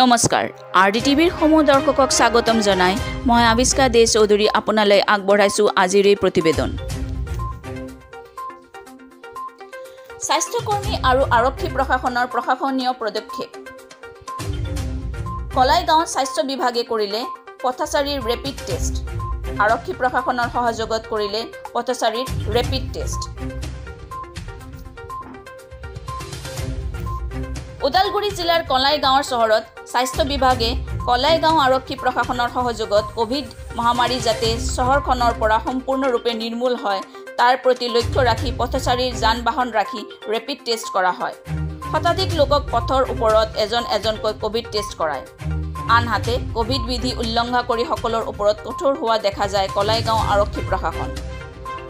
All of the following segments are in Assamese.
নমস্কাৰ। আৰ ডি টিভিৰ সমূহ দৰ্শকক স্বাগতম জনাই মই আৱিষ্কা দে চৌধুৰী আপোনালৈ আগবঢ়াইছোঁ আজিৰ এই প্ৰতিবেদন। স্বাস্থ্যকৰ্মী আৰু আৰক্ষী প্ৰশাসনৰ প্ৰশাসনীয় পদক্ষেপ। কলাই গাঁৱত স্বাস্থ্য বিভাগে কৰিলে পথচাৰীৰ ৰেপিড টেষ্ট। আৰক্ষী প্ৰশাসনৰ সহযোগত কৰিলে পথচাৰীৰ ৰেপিড টেষ্ট। ওদালগুৰি জিলাৰ কলাই গাঁৱৰ চহৰত স্বাস্থ্য বিভাগে কলাই গাঁও আৰক্ষী প্ৰশাসনৰ সহযোগত কভিড মহামাৰী যাতে চহৰখনৰ পৰা সম্পূৰ্ণৰূপে নিৰ্মূল হয় তাৰ প্ৰতি লক্ষ্য ৰাখি পথচাৰীৰ যান বাহন ৰাখি ৰেপিড টেষ্ট কৰা হয়। শতাধিক লোকক পথৰ ওপৰত এজন এজনকৈ কভিড টেষ্ট কৰায়। আনহাতে কভিড বিধি উলংঘা কৰি সকলৰ ওপৰত কঠোৰ হোৱা দেখা যায় কলাই গাঁও আৰক্ষী প্ৰশাসন।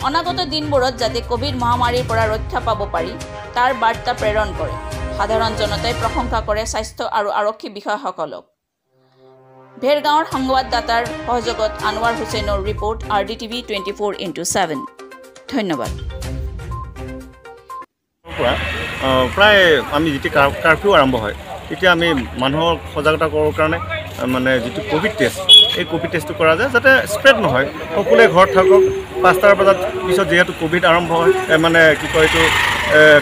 অনাগত দিনবোৰত যাতে কভিড মহামাৰীৰ পৰা ৰক্ষা পাব পাৰি তাৰ বাৰ্তা প্ৰেৰণ কৰে। সাধাৰণ জনতাই প্ৰশংসা কৰে স্বাস্থ্য আৰু আৰক্ষী বিষয়াসকলক। ভেৰগাঁৱৰ সংবাদদাতাৰ সহযোগত আনোৱাৰ হুছেইনৰ report R D TV twenty four into seven. ধন্যবাদ। প্ৰায় আমি যেতিয়া কাৰ কাৰ্ফিউ আৰম্ভ হয় তেতিয়া আমি মানুহক সজাগতা কৰাৰ কাৰণে মানে যিটো ক'ভিড টেষ্ট এই ক'ভিড টেষ্টটো কৰা যায় যাতে স্প্ৰেড নহয়। সকলোৱে ঘৰত থাকক। পাঁচটাৰ বজাত পিছত যিহেতু ক'ভিড আৰম্ভ হয় মানে কি কয় এইটো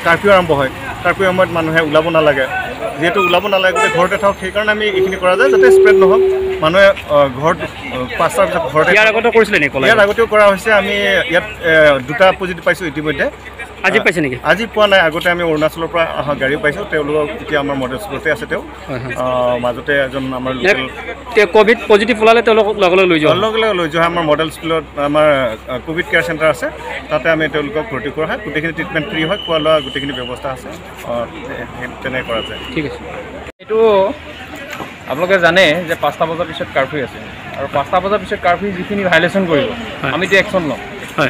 কাৰ্ফিউ আৰম্ভ হয় কাৰ্ফিউ সময়ত মানুহে ওলাব নালাগে। যিহেতু ওলাব নালাগে গতিকে ঘৰতে থাকক সেইকাৰণে আমি এইখিনি কৰা যায় যাতে স্প্ৰেড নহওক। মানুহে ঘৰত পাঁচটাৰ পিছত ঘৰতে ইয়াৰ আগতে কৰিছিলে নেকি ইয়াৰ আগতেও কৰা হৈছে আমি ইয়াত দুটা পজিটিভ পাইছোঁ ইতিমধ্যে। আজি পাইছে নেকি? আজি পোৱা নাই আগতে আমি অৰুণাচলৰ পৰা অহা গাড়ী পাইছোঁ তেওঁলোকক এতিয়া আমাৰ মডেল স্কুলতে আছে তেওঁ। মাজতে এজন আমাৰ ক'ভিড পজিটিভ ওলালে তেওঁলোকক লগে লগে লৈ যোৱা। লগে লগে লৈ যোৱা আমাৰ মডেল স্কুলত আমাৰ ক'ভিড কেয়াৰ চেণ্টাৰ আছে তাতে আমি তেওঁলোকক ভৰ্তি কৰা হয় গোটেইখিনি ট্ৰিটমেণ্ট ফ্ৰী হয় খোৱা লোৱা গোটেইখিনি ব্যৱস্থা আছে তেনে কৰা যায়। ঠিক আছে। এইটো আপোনালোকে জানে যে পাঁচটা বজাৰ পিছত কাৰ্ফিউ আছে। আৰু পাঁচটা বজাৰ পিছত কাৰ্ফিউ যিখিনি ভাইলেশ্যন কৰিব হয়। আমিতো একশ্যন ল'ম।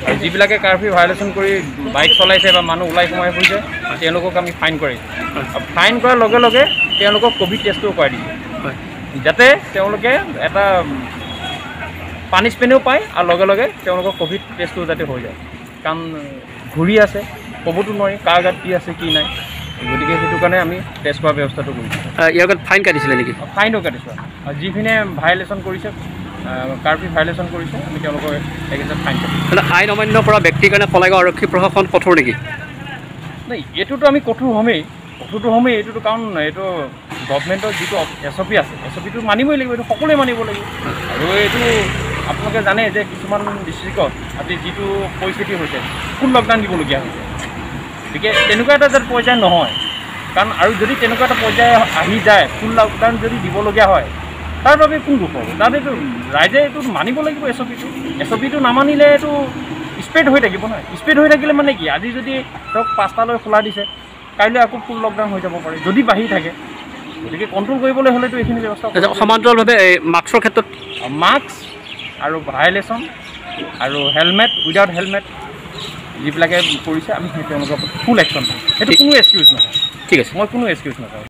আৰু যিবিলাকে কাৰ্ফিউ ভাইলেশ্যন কৰি বাইক চলাইছে বা মানুহ ওলাই সোমাই ফুৰিছে তেওঁলোকক আমি ফাইন কৰিম আৰু ফাইন কৰাৰ লগে লগে তেওঁলোকক ক'ভিড টেষ্টটো কৰাই দিম। যাতে তেওঁলোকে এটা পানিছমেণ্টো পায় আৰু লগে লগে তেওঁলোকৰ ক'ভিড টেষ্টটো যাতে হৈ যায়। কাৰণ ঘূৰি আছে ক'বতো নোৱাৰি কাৰ গাত কি আছে কি নাই। গতিকে সেইটো কাৰণে আমি টেষ্ট কৰাৰ ব্যৱস্থাটো কৰিছোঁ। ইয়াৰ আগত ফাইন কাটিছিলে নেকি? ফাইনো কাটিছোঁ। আৰু যিখিনিয়ে ভাইলেশ্যন কৰিছে কাৰ্ফিউ ভাইলেশ্যন কৰিছে আমি তেওঁলোকৰ এগেইনষ্টত ফাইন কাটিছোঁ। আইন অমান্য কৰা ব্যক্তিৰ কাৰণে কলাইগাঁও আৰক্ষী প্ৰশাসন কঠোৰ নেকি? নাই এইটোতো আমি কঠোৰ হ'মেই। কঠোৰটো হ'মেই এইটোতো কাৰণ এইটো গভমেণ্টৰ যিটো এছ অ' পি আছে এছ অ' পিটো মানিবই লাগিব এইটো সকলোৱে মানিব লাগিব। আৰু এইটো আপোনালোকে জানে যে কিছুমান ডিষ্ট্ৰিক্টত আজি যিটো পৰিস্থিতি হৈছে ফুল লকডাউন দিবলগীয়া হৈছে? গতিকে তেনেকুৱা এটা যাতে পৰ্যায় নহয় কাৰণ আৰু যদি তেনেকুৱা এটা পৰ্যায় আহি যায় ফুল লকডাউন যদি দিবলগীয়া হয় তাৰ বাবে কোন দুখ হ'ব? তাত এইটো ৰাইজে এইটো মানিব লাগিব এছ অ' পিটো এছ অ' পিটো নামানিলে এইটো স্প্ৰেড হৈ থাকিব নহয়। স্প্ৰেড হৈ থাকিলে মানে কি? আজি যদি ধৰক পাঁচটালৈ খোলা দিছে কাইলৈ আকৌ ফুল লকডাউন হৈ যাব পাৰে যদি বাঢ়ি থাকে। গতিকে কণ্ট্ৰল কৰিবলৈ হ'লেতো এইখিনি ব্যৱস্থা সমান্তৰালভাৱে এই মাস্কৰ ক্ষেত্ৰত। মাস্ক আৰু ভাইলেশ্যন আৰু হেলমেট উইদাউট হেলমেট যিবিলাকে কৰিছে আমি তেওঁলোকৰ ফুল একশ্যন ল'ম সেইটো কোনো এক্সকিউজ নহয়। ঠিক আছে। মই কোনো এক্সকিউজ নকৰোঁ।